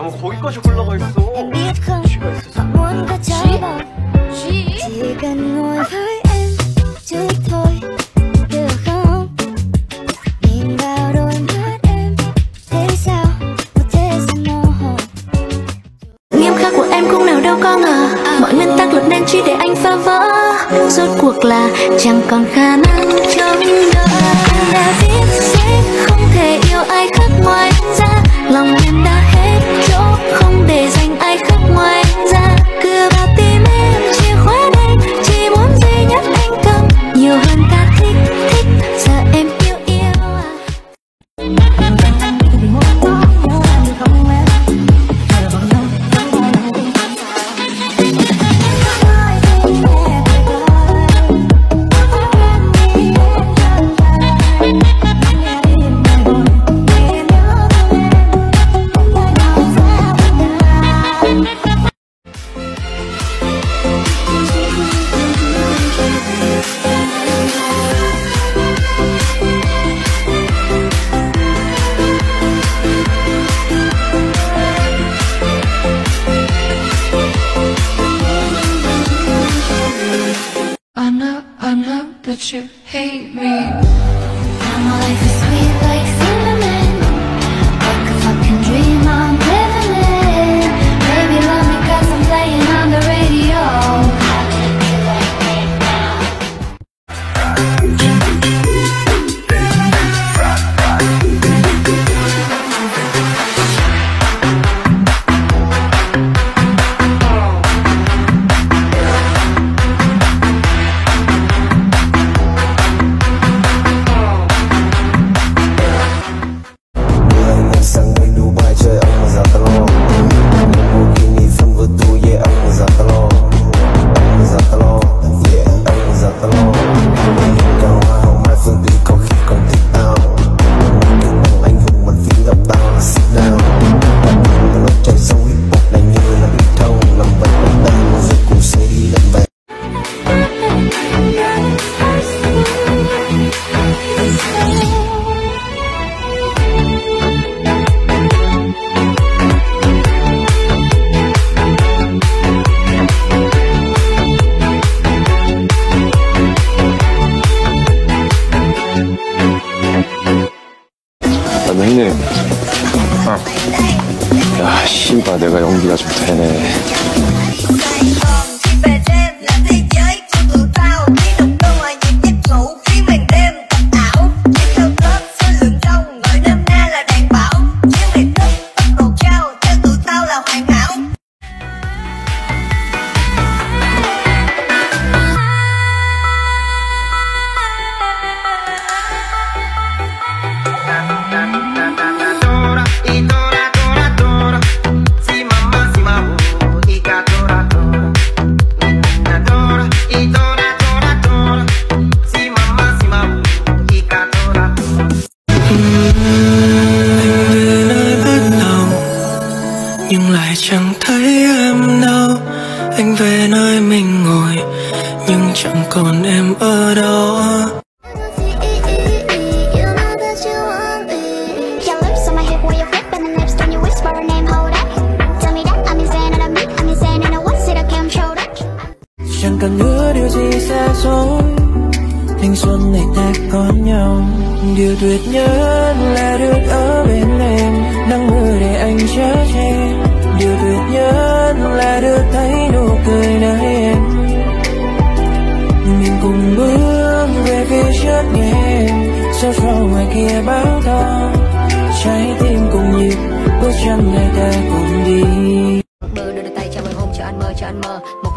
아무 거기까지 굴러가 있어 쥐가 있어 쥐? 쥐? 쥐가 널 em nghiêm khắc của em cũng nào đâu có ngờ mọi nguyên tắc lập nên chỉ để anh phá vỡ rốt cuộc là chẳng còn khả năng chống đỡ em đã biết I know, I know that you hate me. 나도 힘내요. 아. 야, 씨발, 내가 연기가 좀 되네. nhưng lại chẳng thấy em đâu. Anh về nơi mình ngồi, nhưng chẳng còn em ở đó. Chẳng cần hứa điều gì sẽ rồi thanh xuân này ta có nhau. Điều tuyệt nhất là được ở bên em. Nắng mưa để anh chở che điều tuyệt nhất là được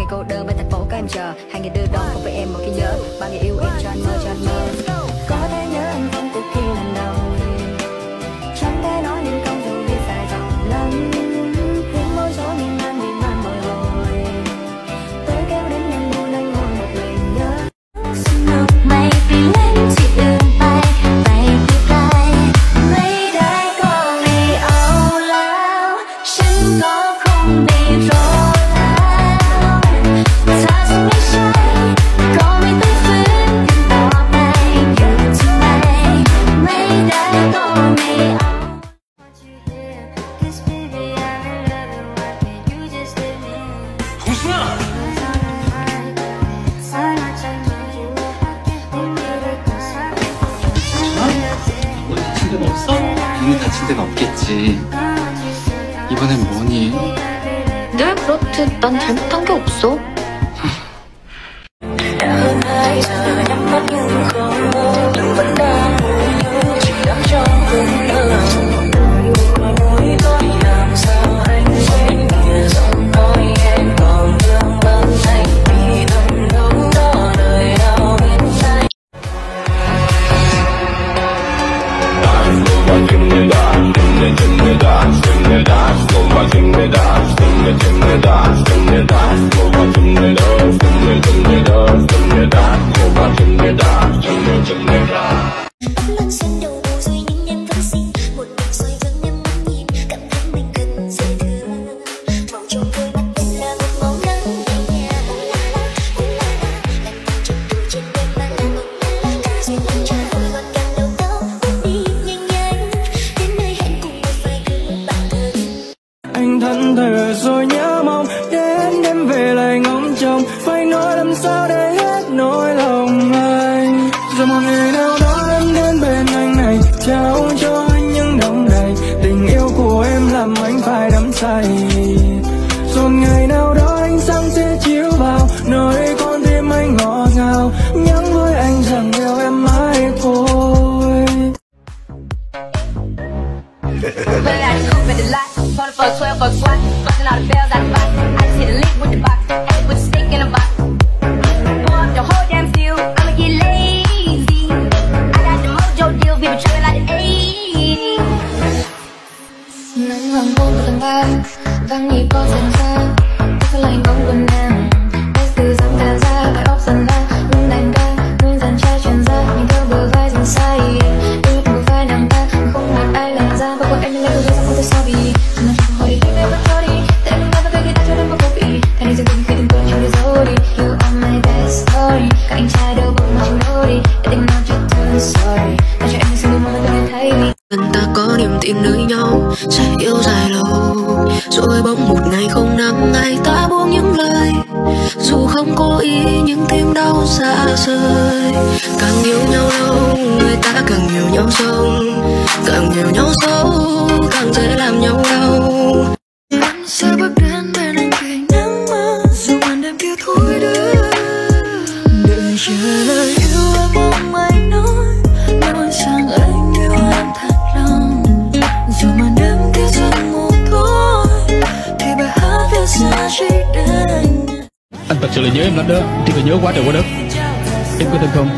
ngày cô đơn bên thành phố có em chờ hai người đưa đón cùng với em một cái nhớ. Ba người yêu em cho anh mơ cho anh mơ có thể nhớ anh không? Cuộc khi lần đầu. 당연히 다친 데가 없겠지. 이번엔 뭐니? 늘 그렇듯 난 잘못한 게 없어. Dance, go back in the dark, go back in the dark. Sao để hết nỗi lòng anh. Rồi một ngày nào đó em đến bên anh này, trao cho anh những đong đầy tình yêu của em làm anh phải đắm say. Rồi ngày nào đó ánh sáng sẽ chiếu vào, nơi con tim anh ngọt ngào. Nhắn với anh rằng yêu em mãi thôi. But I didn't come with the lot. Call it for a 12 vang nhịp có dần xa. Tôi sẽ lạnh bóng quần nàng Best từ dáng ta ra bài óc dần ra ngưng đàn ca nguyên dàn tra truyền ra. Nhìn theo bờ vai dần sai yêu từng bờ vai nàng ta. Không một ai làm ra bao cuộc em lên tôi không thể so bì chỉ nói cho hỏi đi, em vẫn cho đi. Tại em nói với cái ta cho đến một cố vị thay nên dừng từng khi từng cơn trong gió đi. You are my best story. Các anh trai đâu bằng mà chúng đâu đi. Để tình nào cho thương sorry. Và cho em xin đi mong tôi thấy. Vì Anh ta có niềm tin nơi nhau sẽ yêu đau xa rời. Càng yêu nhau lâu, người ta càng hiểu nhau sâu. Càng hiểu nhau sâu, càng dễ làm nhau đau. Anh sẽ bước đến bên anh cạnh nắng mơ Dù màn đêm kia thôi đưa. Đợi chờ lời Anh thật sự là nhớ em lắm đó. Thì phải nhớ quá trời quá đất, Em có thật không?